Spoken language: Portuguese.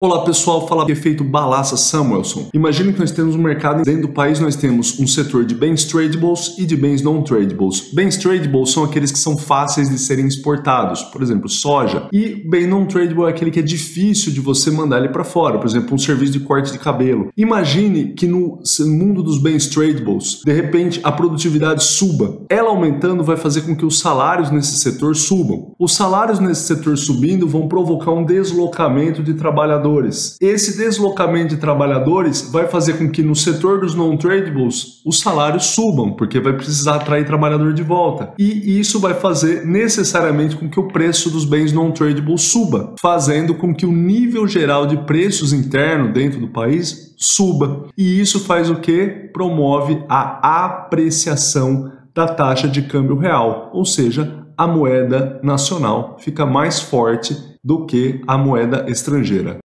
Olá pessoal, fala efeito Balassa Samuelson. Imagine que nós temos um mercado dentro do país, nós temos um setor de bens tradables e de bens não tradables. Bens tradables são aqueles que são fáceis de serem exportados, por exemplo, soja. E bem não tradable é aquele que é difícil de você mandar ele para fora, por exemplo, um serviço de corte de cabelo. Imagine que no mundo dos bens tradables, de repente a produtividade suba. Ela aumentando vai fazer com que os salários nesse setor subam. Os salários nesse setor subindo vão provocar um deslocamento de trabalhadores trabalhadores. Esse deslocamento de trabalhadores vai fazer com que no setor dos non-tradables os salários subam, porque vai precisar atrair trabalhador de volta. E isso vai fazer necessariamente com que o preço dos bens non-tradables suba, fazendo com que o nível geral de preços interno dentro do país suba. E isso faz o que? Promove a apreciação da taxa de câmbio real, ou seja, a moeda nacional fica mais forte do que a moeda estrangeira.